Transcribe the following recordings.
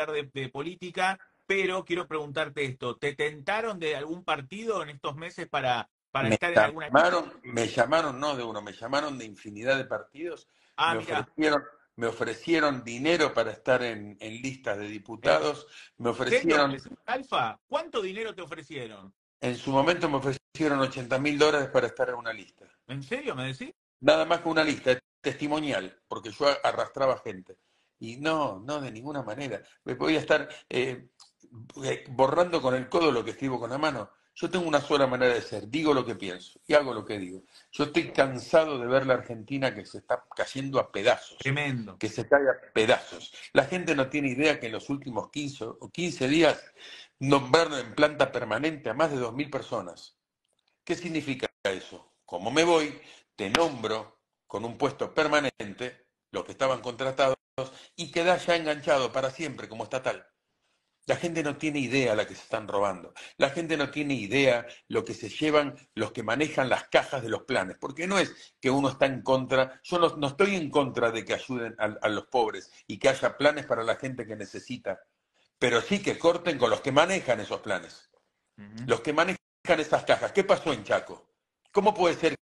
hablar de, política, pero quiero preguntarte esto. ¿Te tentaron de algún partido en estos meses para, para estar en alguna... Llamaron, me llamaron, no de uno, me llamaron de infinidad de partidos. Ah, me, ofrecieron, me ofrecieron dinero para estar en, en listas de diputados. Me ofrecieron... Alfa, ¿cuánto dinero te ofrecieron? En su momento me ofrecieron 80 mil dólares para estar en una lista. ¿En serio me decís? Nada más que una lista testimonial, porque yo arrastraba gente. Y no, no, de ninguna manera. Me podía estar eh, eh, borrando con el codo lo que escribo con la mano. Yo tengo una sola manera de ser, digo lo que pienso y hago lo que digo. Yo estoy cansado de ver la Argentina que se está cayendo a pedazos. Tremendo. Que se cae a pedazos. La gente no tiene idea que en los últimos 15 o 15 días nombraron en planta permanente a más de 2.000 personas. ¿Qué significa eso? Como me voy, te nombro con un puesto permanente, los que estaban contratados, y quedas ya enganchado para siempre como estatal. La gente no tiene idea la que se están robando. La gente no tiene idea lo que se llevan los que manejan las cajas de los planes. Porque no es que uno está en contra, yo no, estoy en contra de que ayuden a, los pobres y que haya planes para la gente que necesita, pero sí que corten con los que manejan esos planes. Los que manejan esas cajas. ¿Qué pasó en Chaco? ¿Cómo puede ser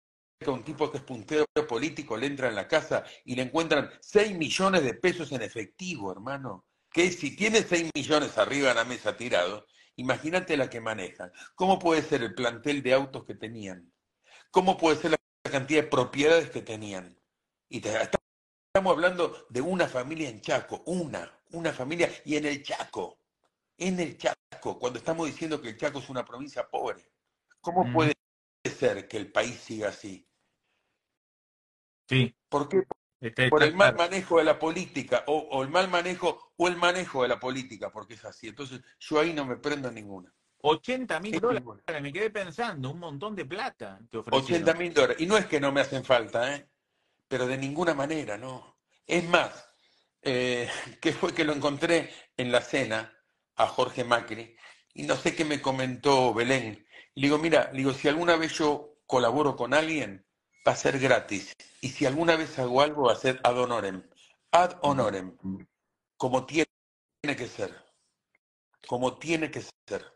un tipo que es puntero político le entra en la casa y le encuentran 6 millones de pesos en efectivo, hermano? Que si tiene 6 millones arriba en la mesa tirado, imagínate la que manejan. ¿Cómo puede ser el plantel de autos que tenían? ¿Cómo puede ser la cantidad de propiedades que tenían? Y estamos hablando de una familia en Chaco, una, una familia, y en el Chaco, en el Chaco, cuando estamos diciendo que el Chaco es una provincia pobre. ¿Cómo mm. puede ser que el país siga así? Sí. ¿Por qué? Este, Por el mal manejo de la política, o, el mal manejo, o el manejo de la política, porque es así. Entonces, yo ahí no me prendo ninguna. 80 mil dólares, me quedé pensando, un montón de plata. 80 mil dólares. Y no es que no me hacen falta, ¿eh? pero de ninguna manera, ¿no? Es más, eh, que fue que lo encontré en la cena a Jorge Macri, y no sé qué me comentó Belén. Le digo, mira, digo, si alguna vez yo colaboro con alguien, va a ser gratis. Y si alguna vez hago algo, va a ser ad honorem. Ad honorem. Como tiene que ser. Como tiene que ser.